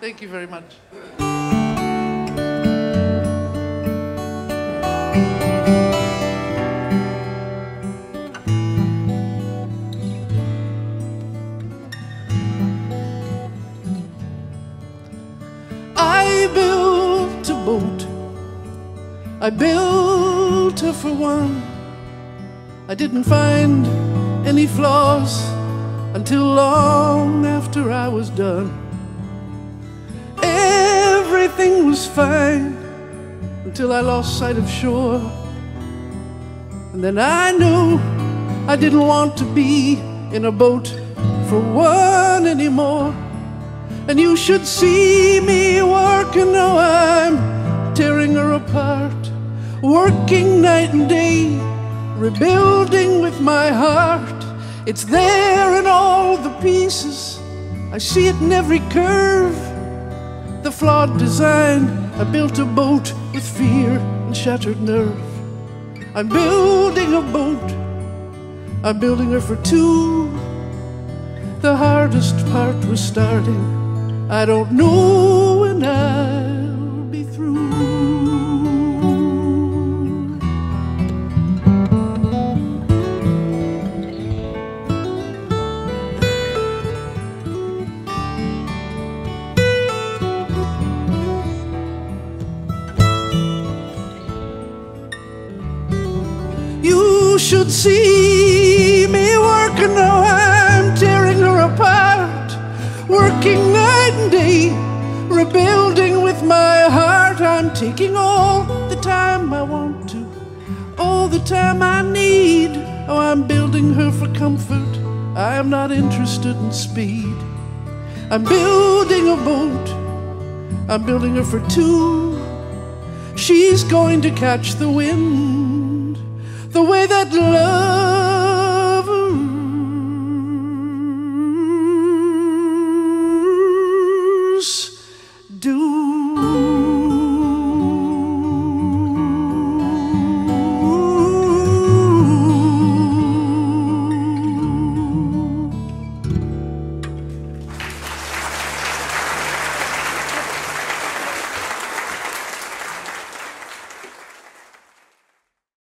Thank you very much. I built a boat. I built her for one. I didn't find any flaws until long after I was done. Everything was fine until I lost sight of shore. And then I knew I didn't want to be in a boat for one anymore. And you should see me working now I'm tearing her apart, working night and day, rebuilding with my heart. It's there in all the pieces. I see it in every curve. Flawed design. I built a boat with fear and shattered nerve. I'm building a boat. I'm building her for two. The hardest part was starting. I don't know when I'll be through. You should see me working now. I'm tearing her apart, working night and day, rebuilding with my heart. I'm taking all the time I want to, all the time I need. Oh, I'm building her for comfort. I am not interested in speed. I'm building a boat. I'm building her for two. She's going to catch the wind